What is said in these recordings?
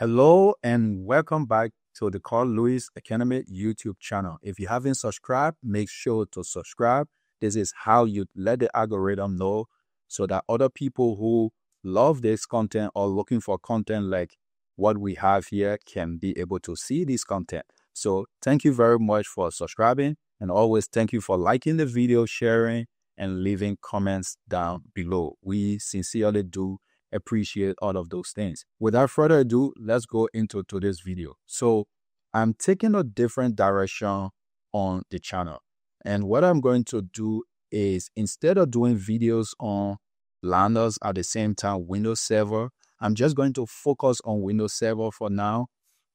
Hello and welcome back to the Kou Louise Academy YouTube channel. If you haven't subscribed, make sure to subscribe. This is how you let the algorithm know so that other people who love this content or looking for content like what we have here can be able to see this content. So thank you very much for subscribing and always thank you for liking the video, sharing, and leaving comments down below. We sincerely do appreciate all of those things. Without further ado, let's go into today's video. So I'm taking a different direction on the channel. And what I'm going to do is instead of doing videos on Linux at the same time Windows Server, I'm just going to focus on Windows Server for now,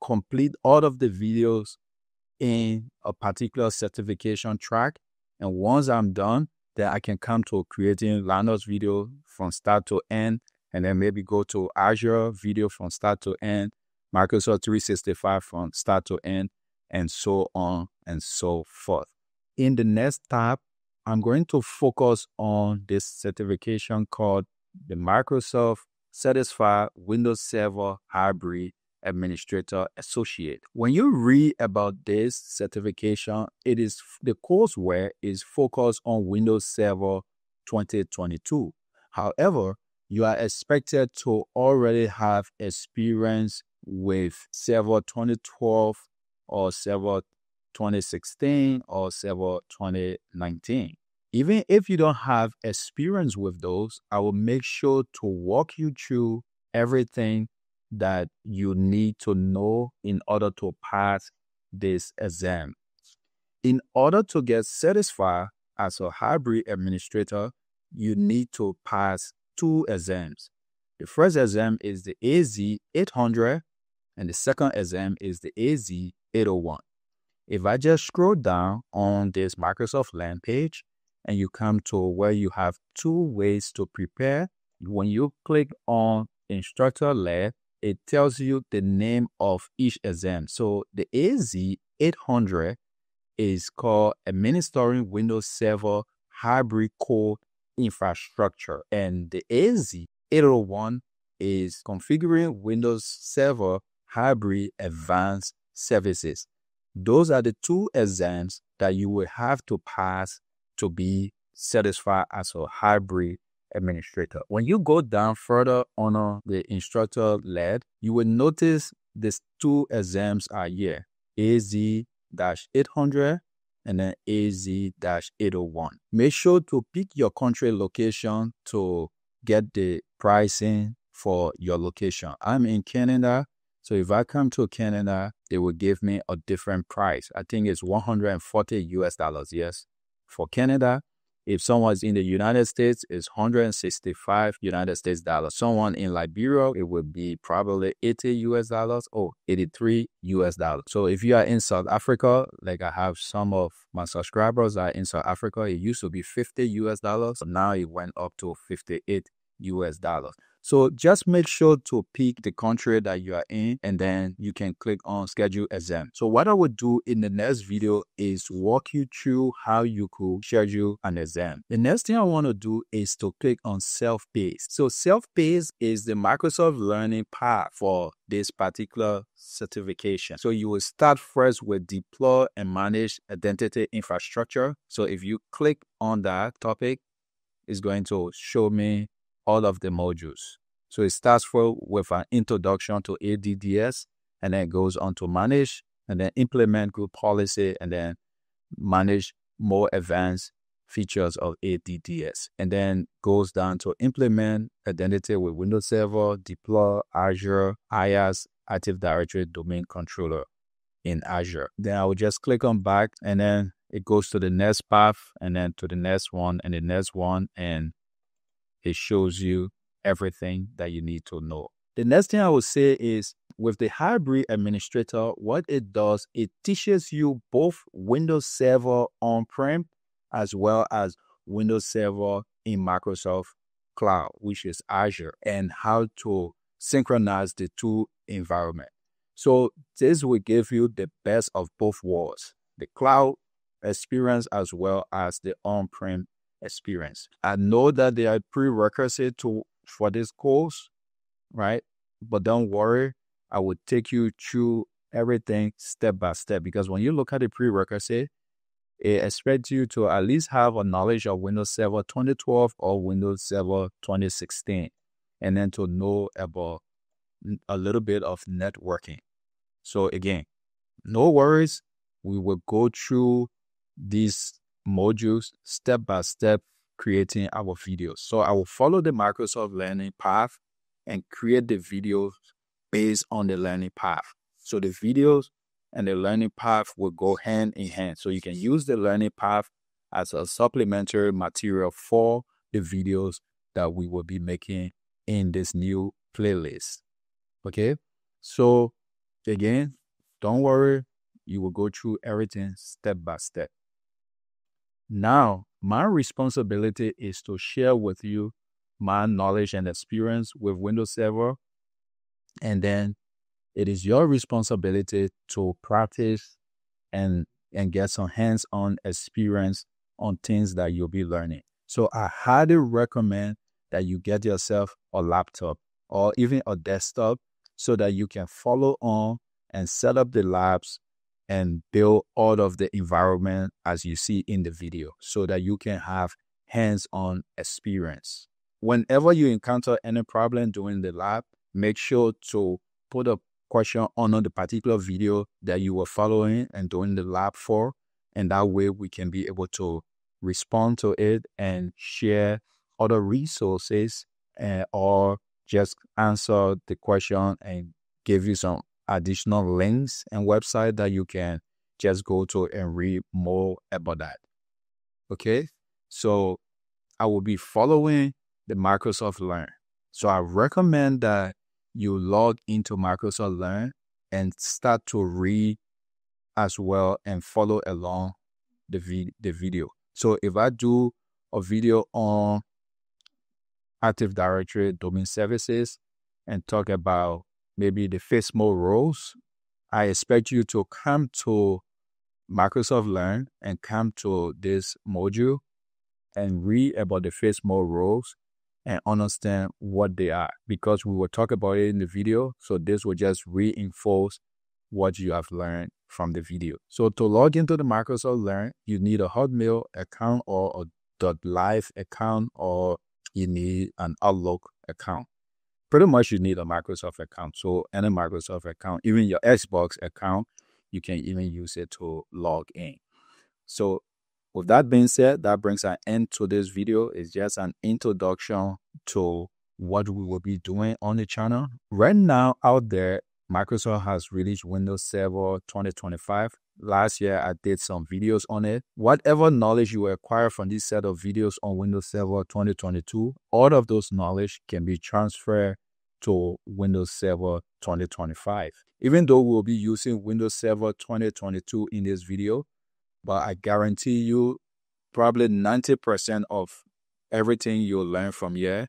complete all of the videos in a particular certification track. And once I'm done, then I can come to creating Linux video from start to end, and then maybe go to Azure video from start to end, Microsoft 365 from start to end, and so on and so forth. In the next tab, I'm going to focus on this certification called the Microsoft Certified Windows Server Hybrid Administrator Associate. When you read about this certification, it is the courseware is focused on Windows Server 2022. However, you are expected to already have experience with Server 2012 or Server 2016 or Server 2019. Even if you don't have experience with those, I will make sure to walk you through everything that you need to know in order to pass this exam. In order to get certified as a hybrid administrator, you need to pass two exams. The first exam is the AZ 800 and the second exam is the AZ 801. If I just scroll down on this Microsoft Learn page and you come to where you have two ways to prepare, when you click on instructor led, it tells you the name of each exam. So the AZ 800 is called Administering Windows Server Hybrid Core Infrastructure, and the AZ 801 is Configuring Windows Server Hybrid Advanced Services. Those are the two exams that you will have to pass to be satisfied as a hybrid administrator. When you go down further on the instructor led, you will notice these two exams are here AZ 800 and then AZ 801. Make sure to pick your country location to get the pricing for your location. I'm in Canada. So if I come to Canada, they will give me a different price. I think it's 140 US dollars, yes, for Canada. If someone's in the United States, it's 165 United States dollars. Someone in Liberia, it would be probably 80 US dollars or 83 US dollars. So if you are in South Africa, like I have some of my subscribers are in South Africa, it used to be 50 US dollars. Now it went up to 58 US dollars. So just make sure to pick the country that you are in and then you can click on schedule exam. So what I will do in the next video is walk you through how you could schedule an exam. The next thing I want to do is to click on self-paced. So self-paced is the Microsoft learning path for this particular certification. So you will start first with deploy and manage identity infrastructure. So if you click on that topic, it's going to show me all of the modules. So it starts with an introduction to ADDS and then goes on to manage and then implement group policy and then manage more advanced features of ADDS and then goes down to implement identity with Windows Server, deploy Azure, IaaS, Active Directory Domain Controller in Azure. Then I will just click on back and then it goes to the next path and then to the next one and the next one and it shows you everything that you need to know. The next thing I would say is with the hybrid administrator, what it does, it teaches you both Windows Server on-prem as well as Windows Server in Microsoft Cloud, which is Azure, and how to synchronize the two environments. So this will give you the best of both worlds, the cloud experience as well as the on-prem experience. I know that they are prerequisite to for this course, right? But don't worry, I will take you through everything step by step because when you look at the prerequisite, it expects you to at least have a knowledge of Windows Server 2012 or Windows Server 2016 and then to know about a little bit of networking. So again, no worries. We will go through these modules step by step, creating our videos. So I will follow the Microsoft learning path and create the videos based on the learning path. So the videos and the learning path will go hand in hand. So you can use the learning path as a supplementary material for the videos that we will be making in this new playlist. Okay. So again, don't worry. You will go through everything step by step. Now, my responsibility is to share with you my knowledge and experience with Windows Server. And then it is your responsibility to practice and, and get some hands on experience on things that you'll be learning. So I highly recommend that you get yourself a laptop or even a desktop so that you can follow on and set up the labs and build all of the environment as you see in the video so that you can have hands-on experience. Whenever you encounter any problem during the lab, make sure to put a question under the particular video that you were following and doing the lab for. And that way we can be able to respond to it and share other resources uh, or just answer the question and give you some additional links and website that you can just go to and read more about that. Okay, so I will be following the Microsoft Learn. So I recommend that you log into Microsoft Learn and start to read as well and follow along the, vi- the video. So if I do a video on Active Directory domain services and talk about maybe the FSMO roles, I expect you to come to Microsoft Learn and come to this module and read about the face FSMO roles and understand what they are because we will talk about it in the video. So this will just reinforce what you have learned from the video. So to log into the Microsoft Learn, you need a Hotmail account or a .live account or you need an Outlook account pretty much you need a Microsoft account. So any Microsoft account, even your Xbox account, you can even use it to log in. So with that being said, that brings an end to this video. It's just an introduction to what we will be doing on the channel. Right now out there, Microsoft has released Windows Server 2025. Last year, I did some videos on it. Whatever knowledge you acquire from this set of videos on Windows Server 2022, all of those knowledge can be transferred to Windows Server 2025. Even though we'll be using Windows Server 2022 in this video, but I guarantee you probably 90% of everything you'll learn from here,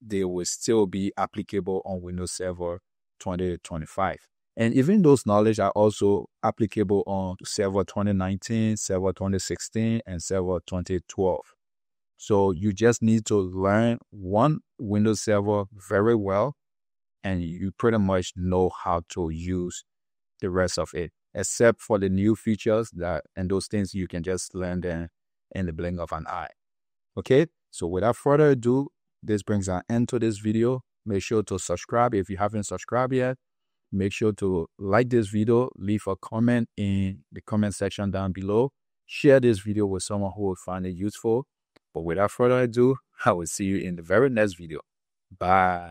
they will still be applicable on Windows Server 2025. And even those knowledge are also applicable on Server 2019, Server 2016, and Server 2012. So you just need to learn one Windows Server very well, and you pretty much know how to use the rest of it, except for the new features that and those things you can just learn them in the blink of an eye. Okay, so without further ado, this brings an end to this video. Make sure to subscribe if you haven't subscribed yet. Make sure to like this video, leave a comment in the comment section down below. Share this video with someone who will find it useful but without further ado, I will see you in the very next video. Bye.